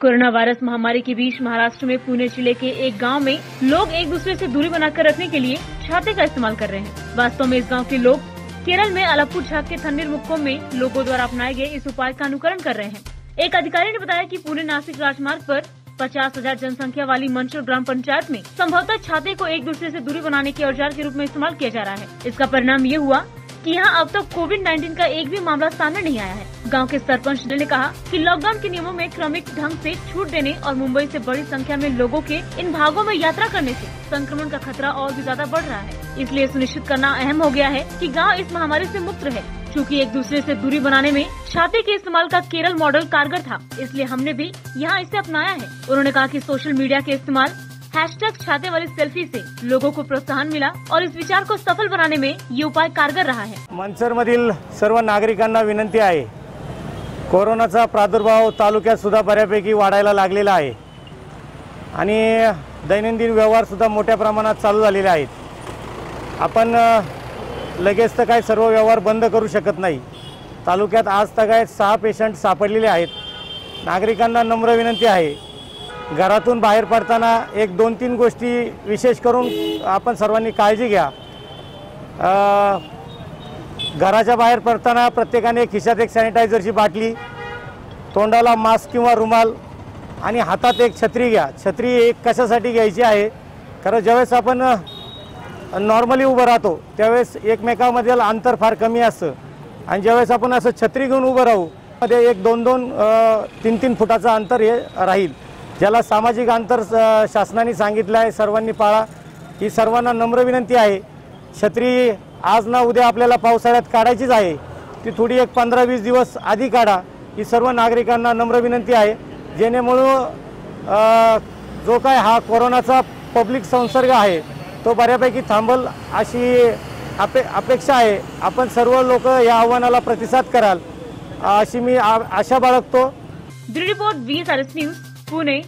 Corona virus महामारी के beach Maharashtra में पुणे ज़िले के एक गाँव में लोग एक दूसरे से दूरी बनाकर रखने के लिए छाते का इस्तेमाल कर रहे हैं। वास्तव में इस गाँव के लोग केरल में अलपुर झाग के थन्नीर मुक्कों में लोगों द्वारा अपनाए गए इस उपाय का अनुकरण कर रहे हैं। एक अधिकारी ने बताया कि पुणे नासिक राजमार्ग पर पचास हज़ार जनसंख्या वाली मंचर ग्राम पंचायत में संभवतः छाते को एक दूसरे से दूरी बनाने के औज़ार के रूप में इस्तेमाल किया जा रहा है। इसका परिणाम ये हुआ कि यहाँ अब तक कोविड 19 का एक भी मामला सामने नहीं आया है। गाँव के सरपंच ने कहा कि लॉकडाउन के नियमों में क्रमिक ढंग से छूट देने और मुंबई से बड़ी संख्या में लोगों के इन भागों में यात्रा करने से संक्रमण का खतरा और भी ज़्यादा बढ़ रहा है। इसलिए सुनिश्चित करना अहम हो गया है कि गाँव इस महामारी से मुक्त रहे, क्योंकि एक दूसरे से दूरी बनाने में छाते के इस्तेमाल का केरल मॉडल कारगर था, इसलिए हमने भी यहाँ इसे अपनाया है। उन्होंने कहा कि सोशल मीडिया के इस्तेमाल हैशटैग छाते वाली सेल्फी से लोगों को प्रोत्साहन मिला और इस विचार को सफल बनाने में ये उपाय कारगर रहा है। मनसरमधील सर्व नागरिकांना विनंती आहे कोरोनाचा प्रादुर्भाव तालुक्यातसुद्धा बऱ्यापैकी वाढायला लागलेला आहे. आणि दैनंदिन व्यवहारसुद्धा मोठ्या प्रमाणात चालू झालेले आहेत. आपण लगेच तर काय सर्व व्यवहार बंद करू शकत नाही. तालुक्यात आज तगायत सहा पेशंट सापडलेले आहेत. नागरिकांना नम्र विनंती आहे. घरातून बाहेर पडताना एक दोन तीन गोष्टी विशेष करून आपण सर्वांनी काळजी घ्या. घराच्या बाहेर पडताना प्रत्येकाने खिशात एक सॅनिटायझरची बाटली तोंडाला मास्क किंवा रुमाल आणि हातात एक छत्री घ्या. छत्री एक कशासाठी घ्यायची आहे? कारण ज्यावेळेस आपण नॉर्मली उभं राहतो त्यावेळेस एकमेकामधील अंतर फार कमी असतं. आणि ज्यावेळेस आपण असं छत्री घेऊन उभं राहू मध्ये एक दोन दोन तीन तीन फुटाचं अंतर हे राहील. ज्याला सामाजिक अंतर शासनाने सांगितलं आहे सर्वांनी पाळा. ही सर्वांना नम्र विनंती आहे. छत्री आज ना उद्या आपल्याला पावसाळ्यात काढायचीच आहे. ती थोडी एक पंधरा वीस दिवस आधी काढा. ही सर्व नागरिकांना नम्र विनंती आहे. जेणेमुळं जो काय हा कोरोनाचा पब्लिक संसर्ग आहे तो बऱ्यापैकी थांबल अशी अपे अपेक्षा आहे. आपण सर्व लोक या आव्हानाला प्रतिसाद कराल अशी मी आ- आशा बाळगतो. Report V news Pune.